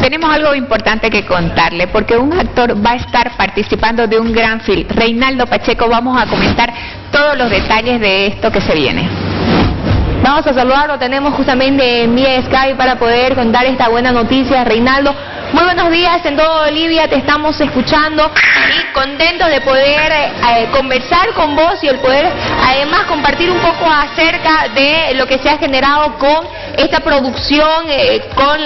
Tenemos algo importante que contarle, porque un actor va a estar participando de un gran film. Reinaldo Pacheco, vamos a comentar todos los detalles de esto que se viene. Vamos a saludarlo, tenemos justamente en vía Skype para poder contar esta buena noticia. Reinaldo, muy buenos días en todo Bolivia, te estamos escuchando y contentos de poder eh, conversar con vos y el poder además compartir un poco acerca de lo que se ha generado con esta producción, eh, con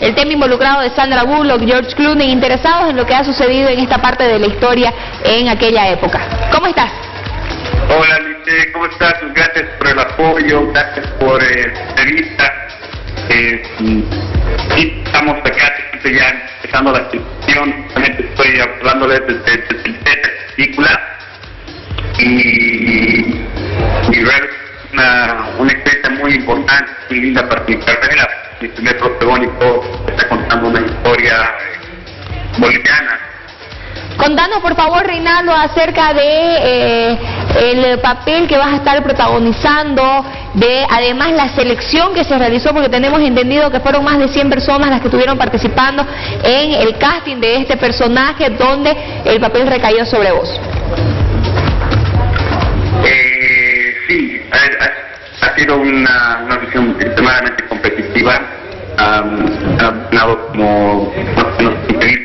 el tema involucrado de Sandra Bullock, George Clooney, interesados en lo que ha sucedido en esta parte de la historia en aquella época. ¿Cómo estás? Hola, Lice, ¿cómo estás? Gracias por el apoyo, gracias por eh, la. Eh, estamos acá ya empezando la Realmente estoy hablándole desde, desde, la película y, y ver una, una experiencia muy importante, muy linda para mi carrera. Mi primer protagónico está contando una historia boliviana Contanos por favor, Reinaldo, acerca de eh, el papel que vas a estar protagonizando, de además la selección que se realizó, porque tenemos entendido que fueron más de 100 personas las que estuvieron participando en el casting de este personaje, donde el papel recayó sobre vos. Eh, sí, ha, sido una, una visión extremadamente competitiva. Um, ha ganado como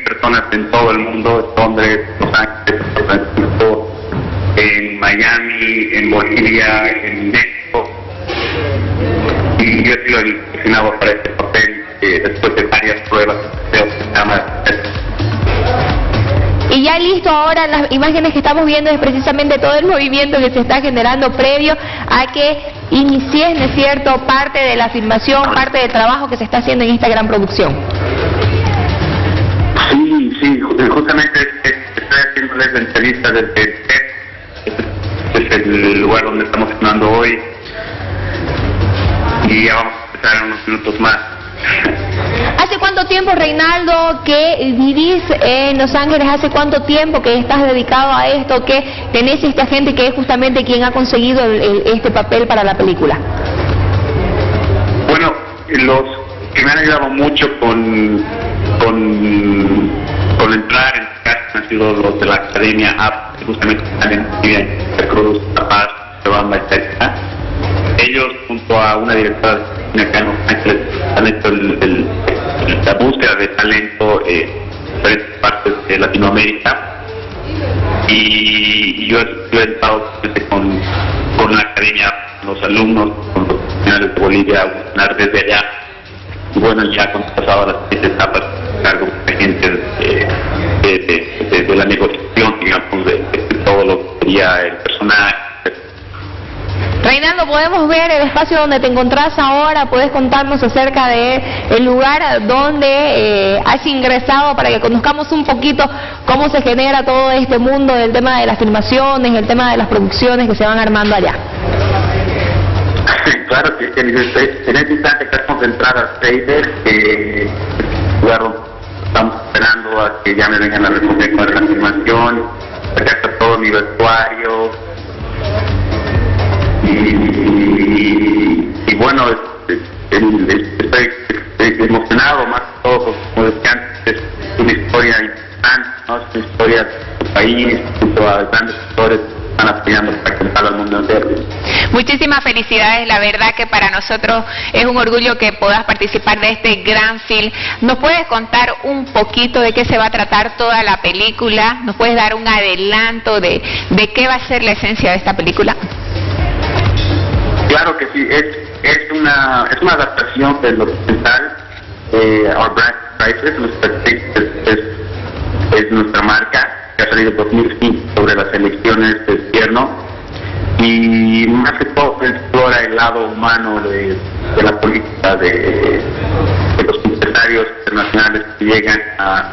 personas en todo el mundo, Londres, Los Ángeles, Miami, en Bolivia, en México. Y yo he sido el seleccionado para este papel eh, después de varias pruebas, creo que se llama y ya listo ahora las imágenes que estamos viendo es precisamente todo el movimiento que se está generando previo a que inicies, ¿no es cierto?, parte de la filmación, parte del trabajo que se está haciendo en esta gran producción. Sí, justamente estoy haciéndoles la entrevista desde es el lugar donde estamos filmando hoy. Y ya vamos a empezar en unos minutos más. ¿Hace cuánto tiempo, Reinaldo, que vivís en Los Ángeles? ¿Hace cuánto tiempo que estás dedicado a esto? ¿Que tenés esta gente que es justamente quien ha conseguido este papel para la película? Bueno, los que me han ayudado mucho con, con con entrar en casa han sido los de la Academia que justamente también viven en Cruz, La Paz, Chabamba, etc. Ellos, junto a una directora de han hecho la búsqueda de talento en diferentes partes de Latinoamérica. Y, yo he estado con, la Academia, los alumnos, con los profesionales de Bolivia, a desde allá. Y bueno, ya cuando pasado las seis etapas, cargo de gente de, la negociación, digamos, de, todo lo que sería el personal. Reinaldo, podemos ver el espacio donde te encontrás ahora, puedes contarnos acerca de el lugar donde eh, has ingresado para que conozcamos un poquito cómo se genera todo este mundo del tema de las filmaciones, el tema de las producciones que se van armando allá. Claro que en este instante estamos de entrar a Trader, eh, a que ya me vengan a recoger con la filmación, acá está todo mi vestuario. Y, bueno, estoy, emocionado más que todo, como decía antes, es una historia importante, ¿no? es una historia del país, junto a grandes actores están apoyando para contar al mundo entero. Muchísimas felicidades, la verdad que para nosotros es un orgullo que puedas participar de este gran film. ¿Nos puedes contar un poquito de qué se va a tratar toda la película? ¿Nos puedes dar un adelanto de, de qué va a ser la esencia de esta película? Claro que sí, es, es, una, es una adaptación del documental eh, Our Black Crisis, es, es nuestra marca que ha salido en 2015 sobre las elecciones del gobierno. Y más que todo explora el lado humano de, la política de, los empresarios internacionales que llegan a,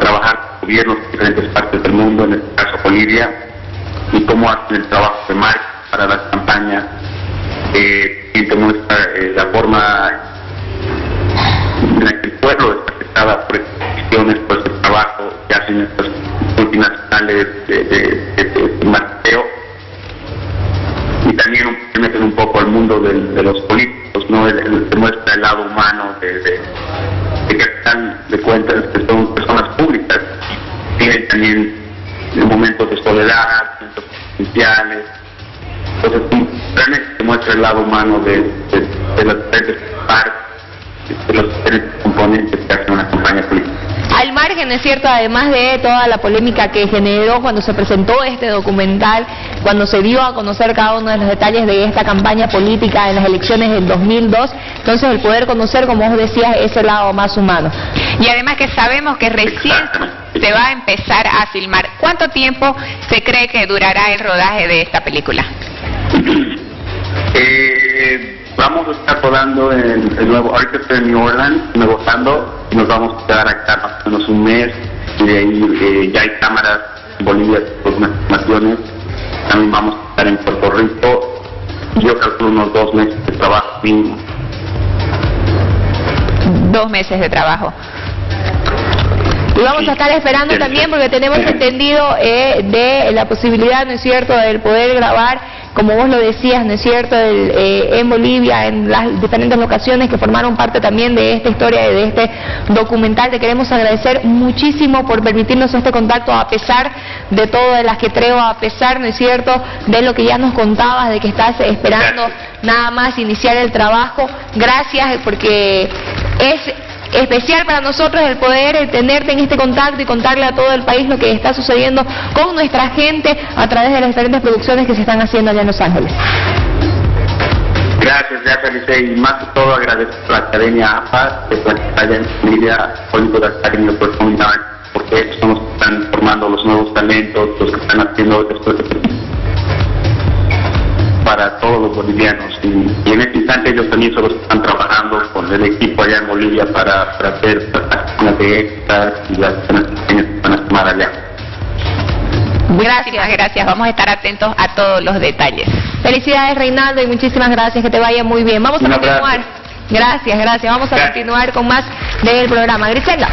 trabajar con gobiernos de diferentes partes del mundo, en este caso Bolivia, y cómo hacen el trabajo de marketing para las campañas, eh, y te eh, la forma de, de, de, y también se meten un poco al mundo de, los políticos, ¿no? Se muestra el lado humano de, de cuentas que son personas públicas, tienen también momentos de soledad, momentos existenciales. Entonces, realmente se muestra el lado humano de, de, de las partes, de los componentes Al margen, es cierto, además de toda la polémica que generó cuando se presentó este documental, cuando se dio a conocer cada uno de los detalles de esta campaña política en las elecciones del 2002, entonces el poder conocer, como vos decías, ese lado más humano. Y además que sabemos que recién se va a empezar a filmar. ¿Cuánto tiempo se cree que durará el rodaje de esta película? Eh, vamos a estar rodando en el nuevo, ahorita estoy en New Orleans, Nuevo Orlando, y nos vamos a quedar acá más o menos un mes, y de ahí eh, ya hay cámaras en Bolivia por unas estimaciones, también vamos a estar en Puerto Rico, yo calculo unos dos meses de trabajo mínimo. Dos meses de trabajo. Y vamos a estar esperando también porque tenemos entendido eh, de la posibilidad, ¿no es cierto?, del poder grabar, como vos lo decías, ¿no es cierto?, el, eh, en Bolivia, en las diferentes locaciones que formaron parte también de esta historia y de este documental. Te queremos agradecer muchísimo por permitirnos este contacto a pesar de todo el ajetreo, a pesar, ¿no es cierto?, de lo que ya nos contabas, de que estás esperando nada más iniciar el trabajo. Gracias porque es especial para nosotros el poder tenerte en este contacto y contarle a todo el país lo que está sucediendo con nuestra gente a través de las diferentes producciones que se están haciendo allá en Los Ángeles. Gracias, gracias, y más que todo agradezco a la Academia APA, que la familia Academy of Performing Arts, porque los que están formando los nuevos talentos, los que están haciendo esto para todos los bolivianos. Y, y en este instante ellos también que están trabajando con el equipo allá en Bolivia para, para hacer las de extras y las pequeñas que van a tomar allá. Gracias, gracias. Vamos a estar atentos a todos los detalles. Felicidades Reinaldo y muchísimas gracias, que te vaya muy bien. Vamos a continuar. Gracias, gracias. Vamos a Gracias. continuar con más del programa. Grisela.